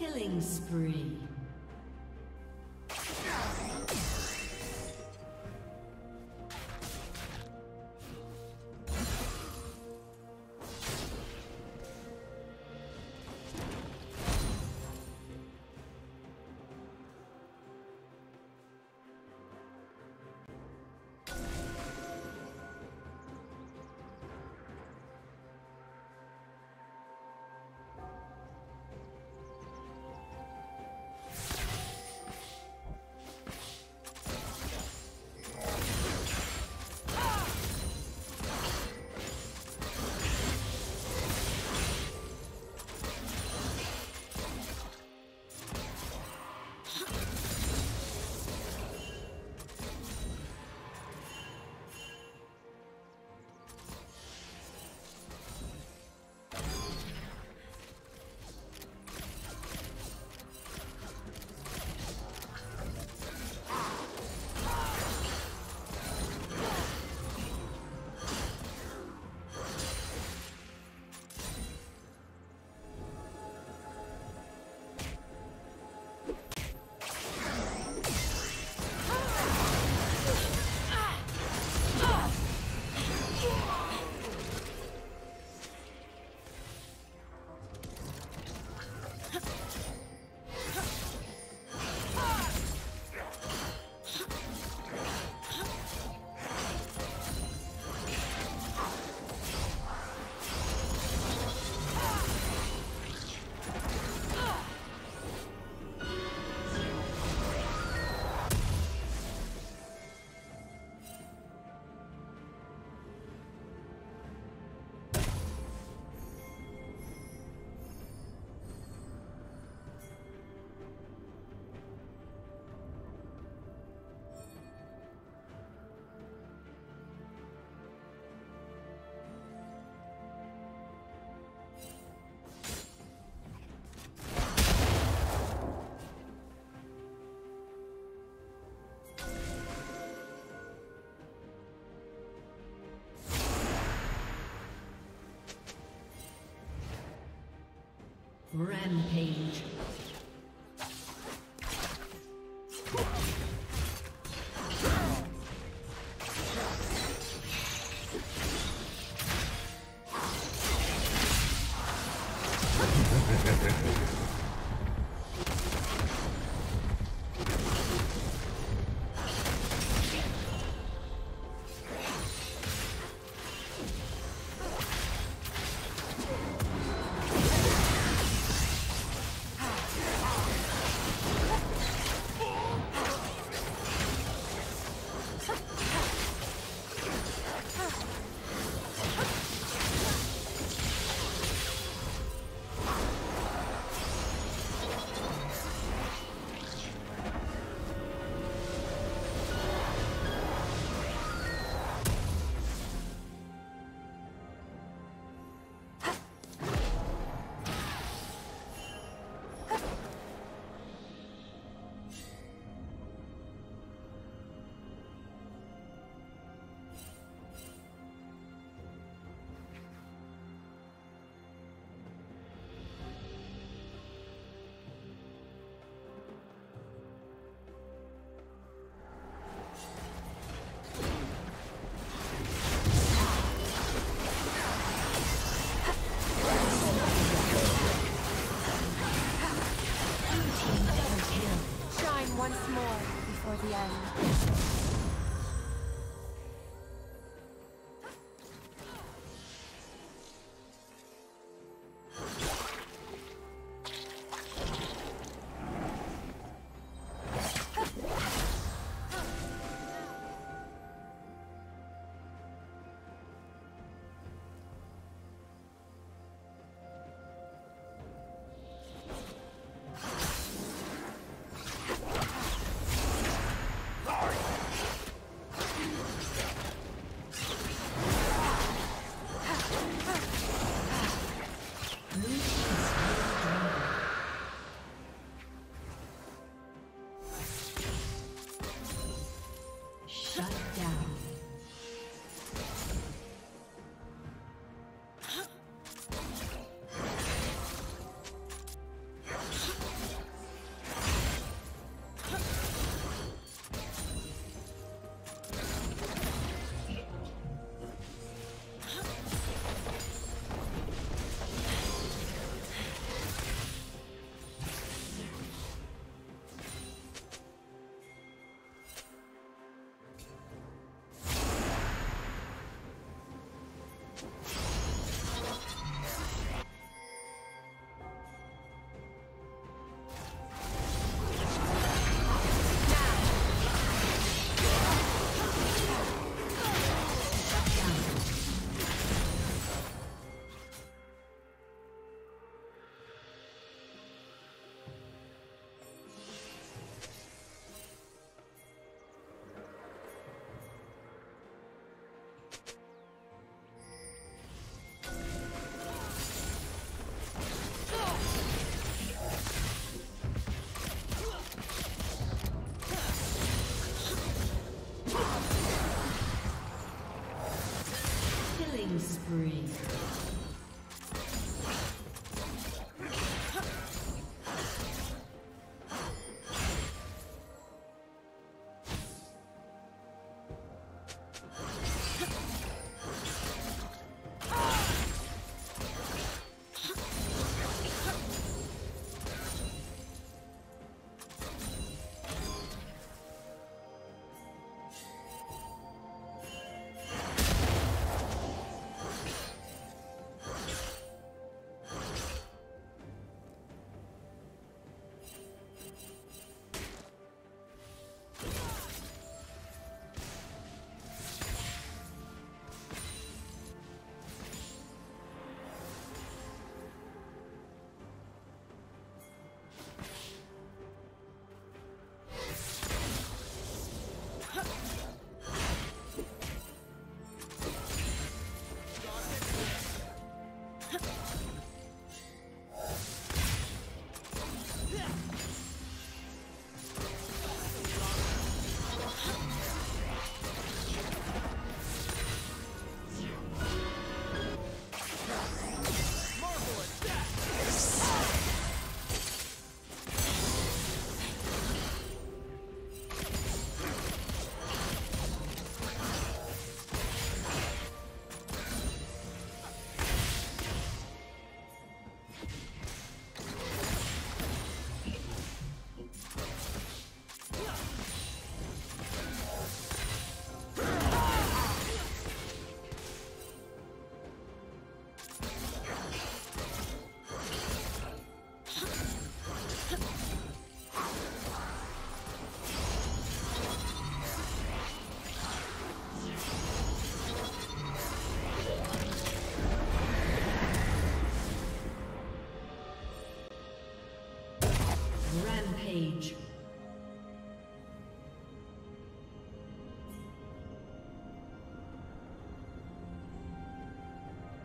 Killing spree. Rampage. Three.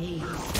Ace.